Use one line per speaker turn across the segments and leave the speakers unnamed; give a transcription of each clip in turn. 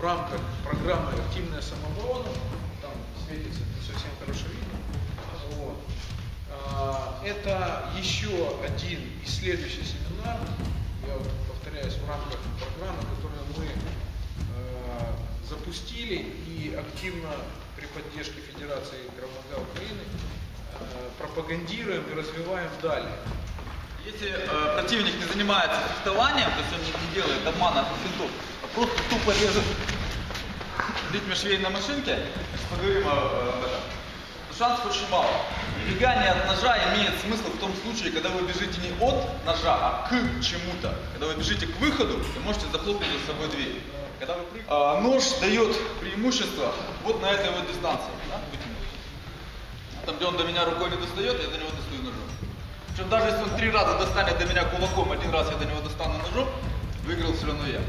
в рамках программы «Активная самооборона», там светится не совсем хорошо видно, вот. А, это еще один и следующий семинар, я вот повторяюсь, в рамках программы, которую мы э, запустили и активно при поддержке Федерации Громада Украины э, пропагандируем и развиваем далее.
Если э, противник не занимается фехтованием, то есть он не, делает обмана финтов, а просто тупо режет ритме швей на машинке, поговорим об этом, то шансов очень мало. Убегание от ножа имеет смысл в том случае, когда вы бежите не от ножа, а к чему-то. Когда вы бежите к выходу, вы можете захлопнуть за собой дверь. Когда вы прыг- а, нож дает преимущество вот на этой вот дистанции. да, вытянуть. Там, где он до меня рукой не достает, я до него достаю ножом. Причем даже если он три раза достанет до меня кулаком, один раз я до него достану ножом, выиграл все равно я.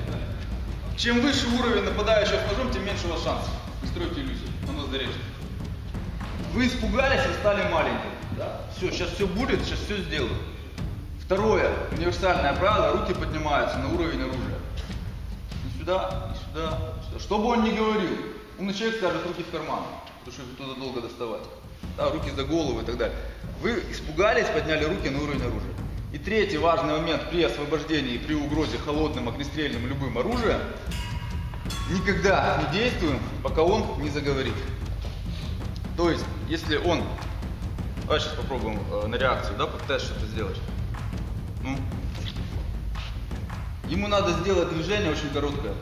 Чем выше уровень нападающего с ножом, тем меньше у вас шансов. Не стройте иллюзий, он вас зарежет. Вы испугались и стали маленьким. Да? Все, сейчас все будет, сейчас все сделаю. Второе, универсальное правило, руки поднимаются на уровень оружия. И сюда, и сюда, и сюда. Что бы он ни говорил, умный человек скажет руки в карман, потому что их туда долго доставать. Да, руки за голову и так далее. Вы испугались, подняли руки на уровень оружия. И третий важный момент при освобождении, при угрозе холодным, огнестрельным, любым оружием, никогда не действуем, пока он не заговорит. То есть, если он, давай сейчас попробуем э, на реакцию, да, попытаться что-то сделать. Ну, ему надо сделать движение очень короткое,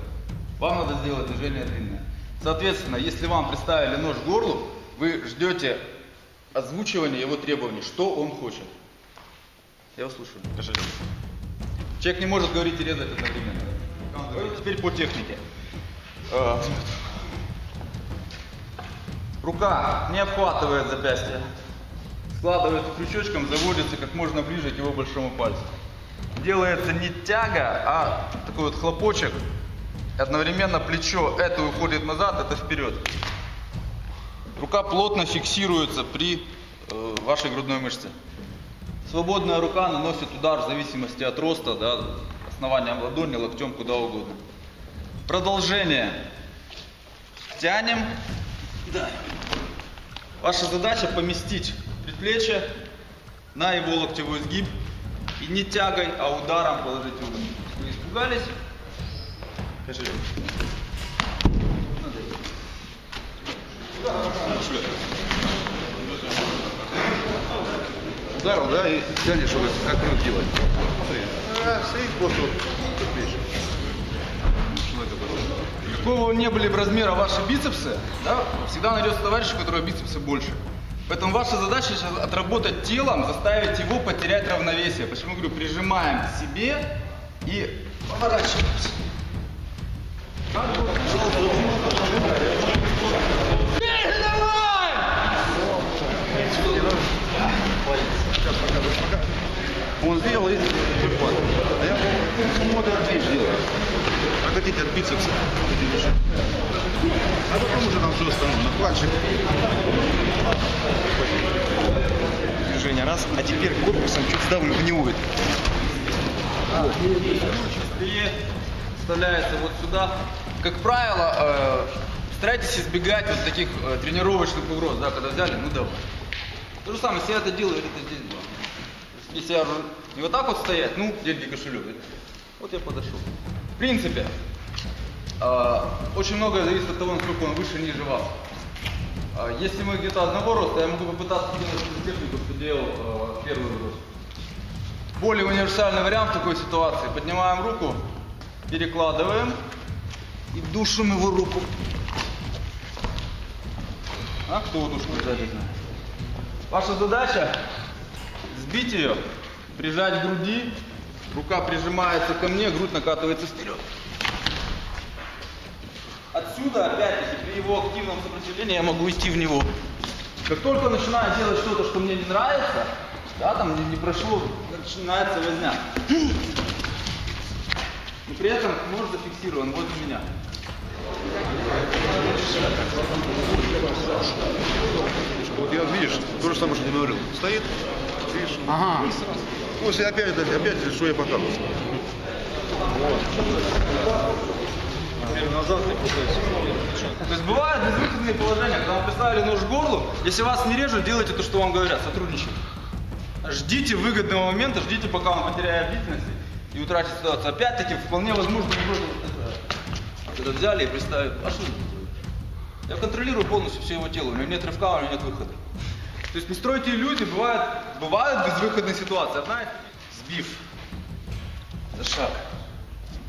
вам надо сделать движение длинное. Соответственно, если вам приставили нож к горлу, вы ждете озвучивания его требований, что он хочет. Я вас слушаю. Человек не может говорить и резать одновременно. Теперь по технике. Э, Рука не обхватывает запястье. Складывается крючочком, заводится как можно ближе к его большому пальцу. Делается не тяга, а такой вот хлопочек. Одновременно плечо это уходит назад, это вперед. Рука плотно фиксируется при э, вашей грудной мышце. Свободная рука наносит удар в зависимости от роста, да, основанием ладони, локтем, куда угодно. Продолжение. Тянем. Да. Ваша задача поместить предплечье на его локтевой сгиб и не тягой, а ударом положить угол. Вы испугались? Скажи.
Ударил, да, и тянешь его, как его делать. Смотри. А, стоит просто вот?
Какого не были бы размера ваши бицепсы, да, всегда найдется товарищ, у которого бицепсы больше. Поэтому ваша задача сейчас отработать телом, заставить его потерять равновесие. Почему говорю, прижимаем к себе и поворачиваемся.
Он сделал и выпад. А я смотрю, видишь, делаю. Прокатить от бицепса. А потом уже там все остальное. Накладчик.
движение раз, а теперь корпусом чуть сдавливает.
Быстрее вставляется вот сюда. Как правило, э, старайтесь избегать вот таких э, тренировочных угроз, да, когда взяли, ну давай. То же самое, если я это делаю, это здесь два. Если я не вот так вот стоять, ну, деньги кошелек. Вот я подошел. В принципе, э, очень многое зависит от того, насколько он выше, ниже вас. А Если мы где-то одного роста, я могу попытаться же технику, что делал э, первый рост. Более универсальный вариант в такой ситуации. Поднимаем руку, перекладываем и душим его руку. А кто душит сзади знает? Ваша задача сбить ее, прижать к груди, рука прижимается ко мне, грудь накатывается вперед. Отсюда, опять-таки, при его активном сопротивлении я могу идти в него. Как только начинаю делать что-то, что мне не нравится, да, там не, не прошло, начинается возня. Но при этом нож зафиксирован возле меня.
Вот я, видишь, то же самое, что ты говорил. Стоит, видишь? Ага. Если опять, опять, что я показывал. Вот.
назад ты пытаешься.
То есть бывают безвыходные положения, когда вам приставили нож к горлу, если вас не режут, делайте то, что вам говорят, сотрудничайте. Ждите выгодного момента, ждите, пока он потеряет бдительность и утратит ситуацию. Опять-таки, вполне возможно, вы вот это взяли и приставили. А что? Я контролирую полностью все его тело, у него нет рывка, у него нет выхода. То есть не стройте иллюзий, бывают, бывают безвыходные ситуации. Одна таких сбив за шаг.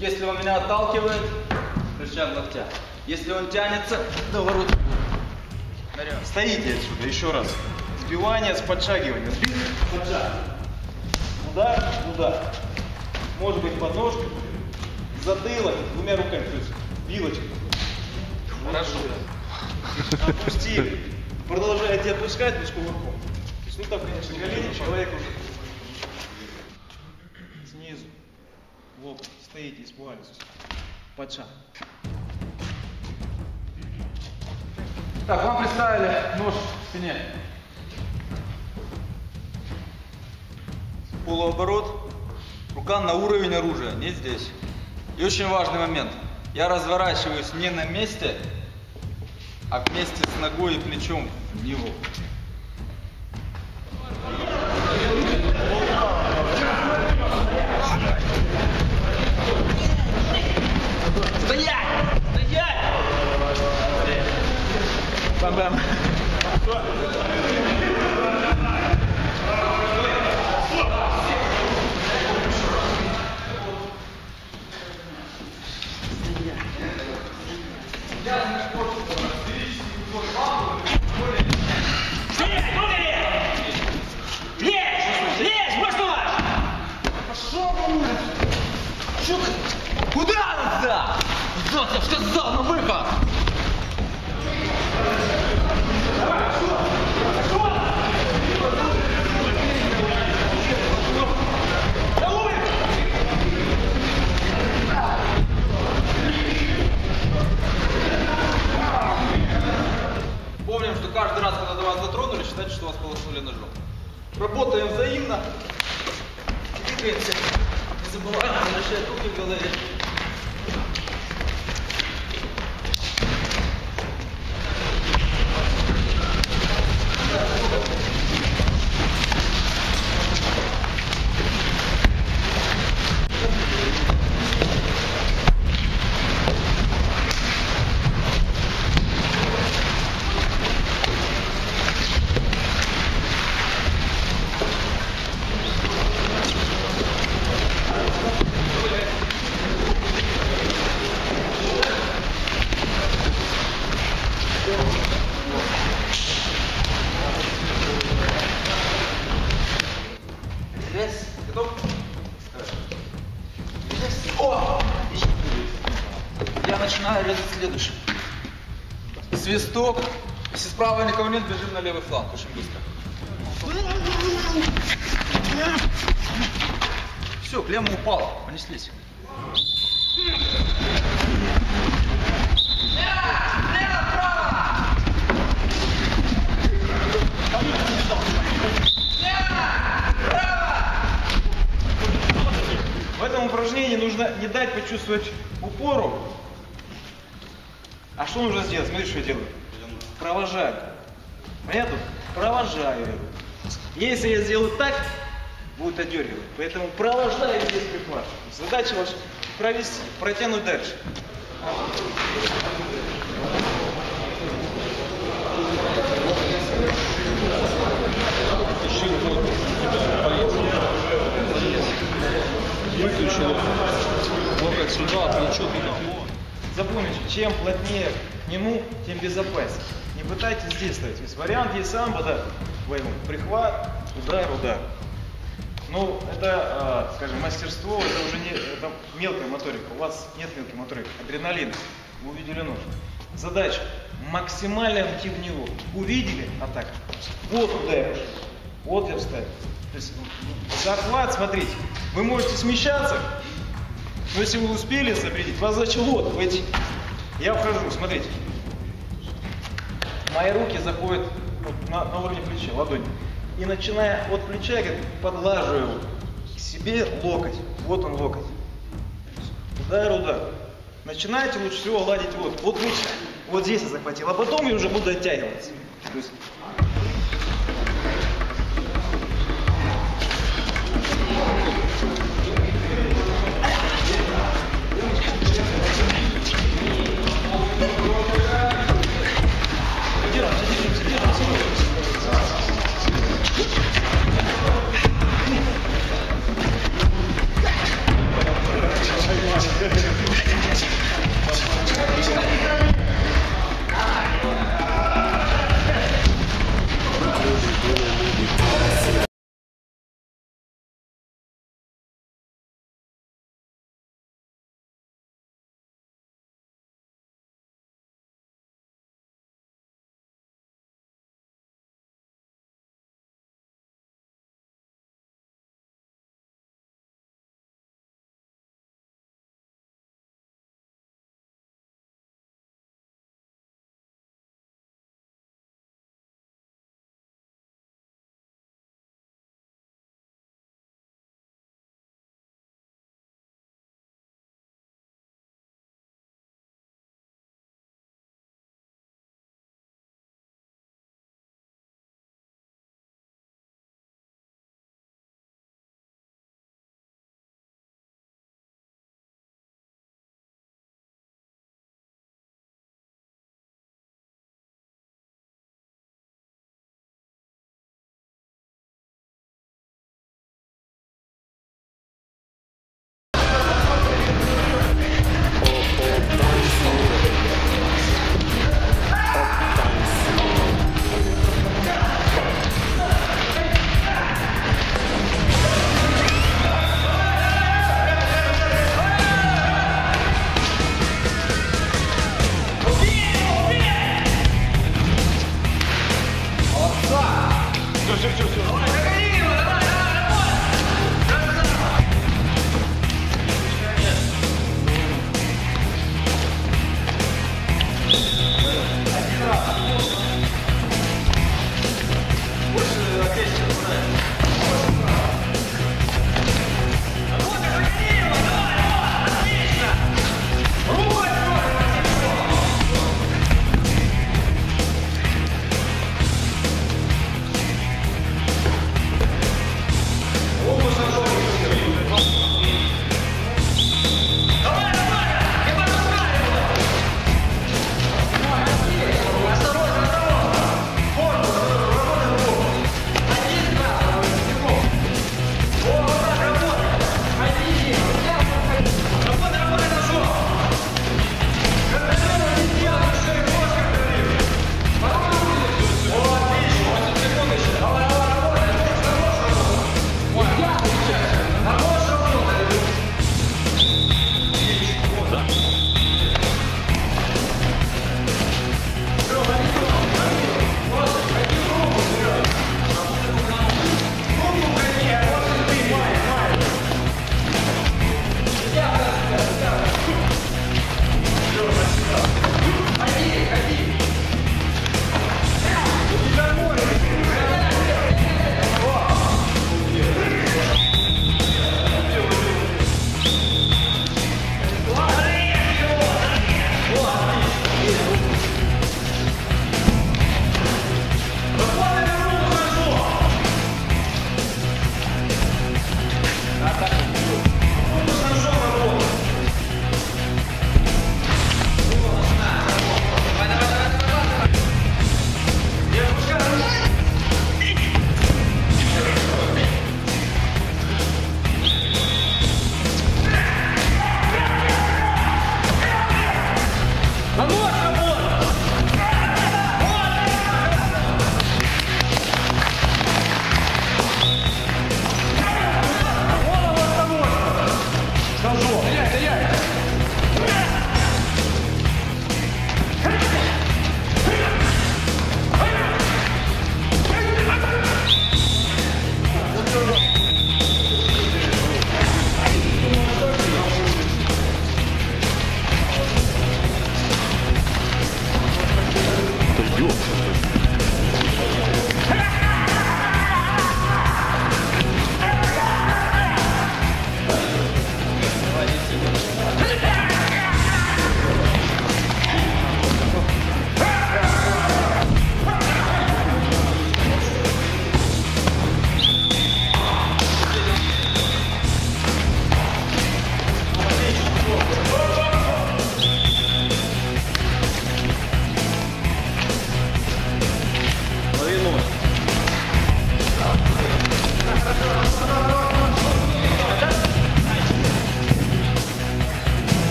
Если он меня отталкивает, рычаг локтя. Если он тянется, доворот.
Стоите отсюда, еще раз. Сбивание с подшагиванием. Сбить, поджаг. Удар, удар. Может быть подножка, затылок, двумя руками, то есть вилочка.
Хорошо.
Отпустили. Продолжаете отпускать лишь кувырком. То есть, ну там, конечно, колени, человек уже снизу. Лоб, стоите, испугались. Подшаг.
Так, вам представили нож в спине. Полуоборот. Рука на уровень оружия, не здесь. И очень важный момент. Я разворачиваюсь не на месте, а вместе с ногой и плечом него. Стоять! Стоять! Бам-бам.
Стоять!
Следующий. Свисток. Если справа никого нет, бежим на левый фланг. Очень быстро. Все, клемма упала. Понеслись.
В этом упражнении нужно не дать почувствовать упору. А что нужно сделать? Смотри, что я делаю. Провожаю. Понятно? Провожаю. Если я сделаю так, будет одергивать. Поэтому провожаю без прихвата. Задача ваша провести, протянуть дальше.
Выключил локоть сюда, плечо туда.
Запомните, чем плотнее к нему, тем безопаснее. Не пытайтесь здесь. То есть вариант есть самбо, да, возьму, прихват, удар, удар. Ну, это, а, скажем, мастерство, это уже не это мелкая моторика. У вас нет мелкой моторики, адреналин. Вы увидели нож. Задача максимально идти в него. Увидели атака. Вот пошел. Вот я вставил. То есть захват, смотрите, вы можете смещаться, но если вы успели запретить, вас задача вот войти. Я вхожу, смотрите. Мои руки заходят вот на, на уровне плеча, ладони. И начиная от плеча, я подлаживаю его к себе локоть. Вот он локоть. Удар, удар. Начинайте лучше всего гладить вот. Вот лучше. Вот здесь я захватил, а потом я уже буду оттягиваться. То есть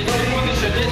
вас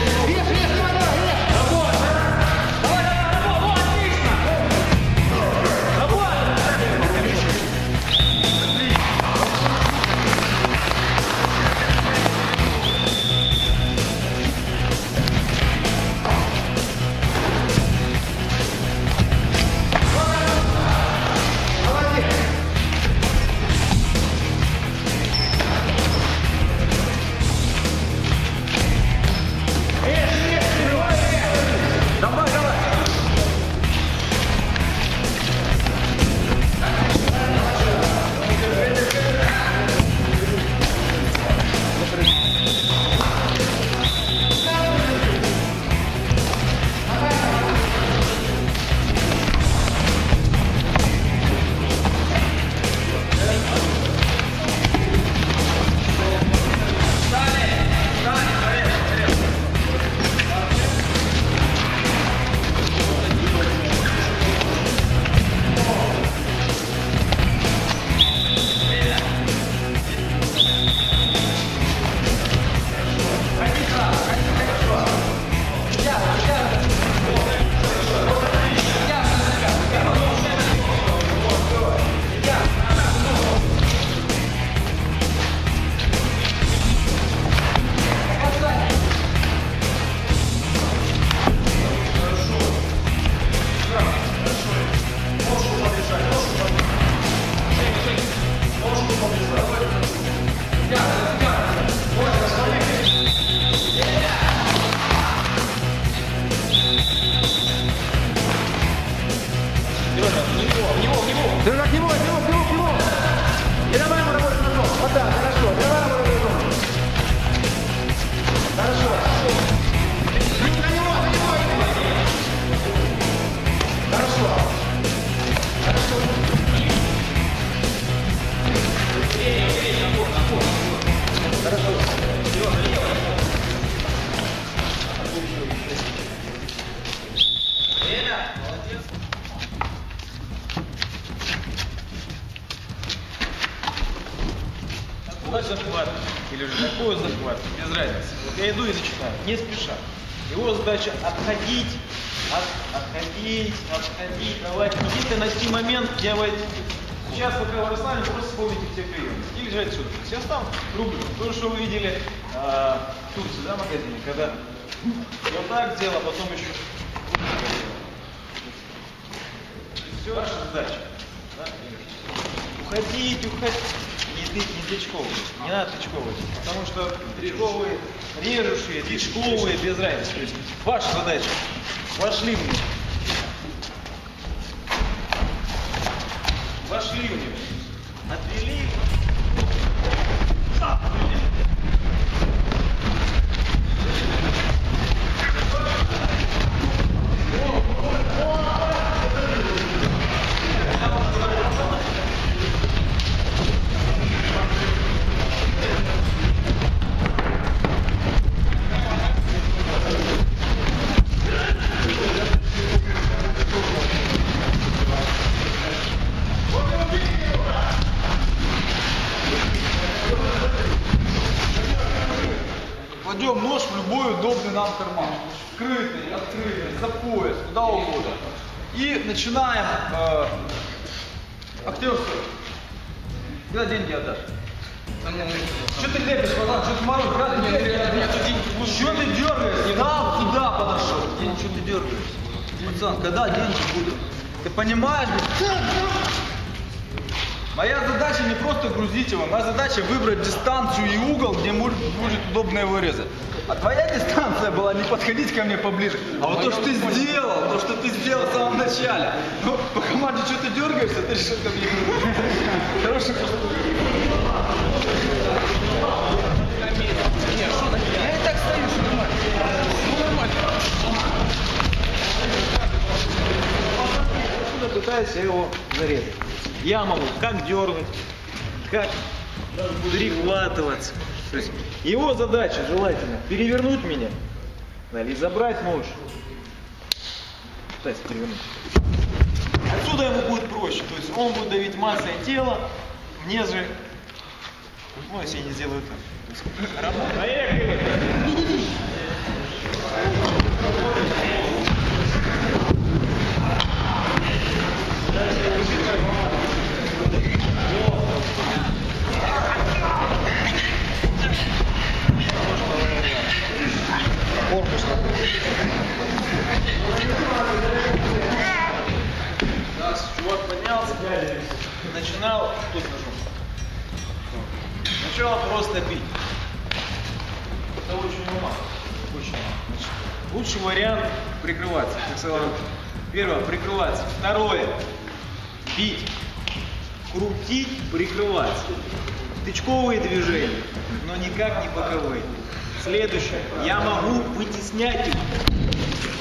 захват или же такой захват, без разницы. Вот я иду и начинаю, не спеша. Его задача отходить, от- отходить, отходить, давать. Единственное, найти момент, где вы... Сейчас, пока вы расслабились, просто вспомните все приемы. И лежать отсюда. Сейчас там рублю. То, что вы видели э, в Турции, да, магазине, когда вот так делал, а потом еще... Все ваша задача. да? Уходить, уходить. Ты, не тычковые. Не надо тычковые. Потому что тычковые, режущие, тычковые, без разницы. То есть ваша задача. Вошли в них. Вошли в них.
Актерство. Куда деньги отдашь? Что ты лепишь, пацан? Что ты мороз? Нет, нет, Что ты дергаешь? Да, туда подошел. День, что ты дергаешься? Пацан, когда деньги будут? Ты понимаешь? Моя задача не просто грузить его, моя задача выбрать дистанцию и угол, где будет удобно его резать. А твоя дистанция была не подходить ко мне поближе. А вот то, что ты сделал, то, что ты сделал в самом начале. Ну, по команде что ты дергаешься, ты решил ко мне. Хороший Я и так стою, что нормально. Ну, нормально.
Пытаюсь его зарезать. Я могу как дергать, как прихватываться. То есть его задача желательно перевернуть меня, или забрать нож. Пытайся перевернуть. Отсюда ему будет проще. То есть он будет давить массой тела, мне же, ну если я не сделаю так. То есть, работа. Поехали! Начинал, тут ножом. Сначала просто бить. Это очень умно. Очень. Значит, лучший вариант прикрываться. Как сказал, первое, прикрываться. Второе, бить. Крутить, прикрываться. Тычковые движения, но никак не боковые. Следующее, я могу вытеснять их.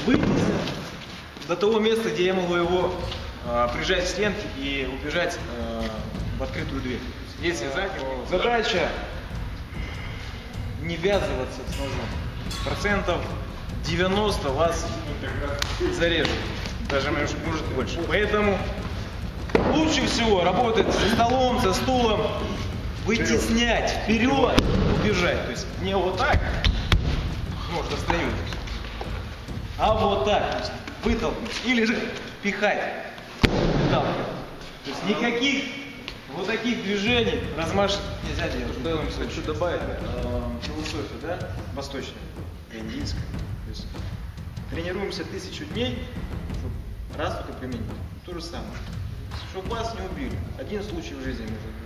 Вытеснить до того места, где я могу его э, прижать к стенке и убежать э, в открытую дверь. Если задача не ввязываться с ножом, процентов 90 вас зарежет, даже может больше. Поэтому лучше всего работать со столом, со стулом, вытеснять вперед, убежать. То есть не вот так, может достает, а вот так, то есть вытолкнуть или же пихать, выталкивать. То есть никаких вот таких движений размашек нельзя делать. В. Хочу добавить э, философию, да, восточную, индийскую. То есть тренируемся тысячу дней, чтобы раз только применить. То же самое. Чтобы вас не убили. Один случай в жизни может.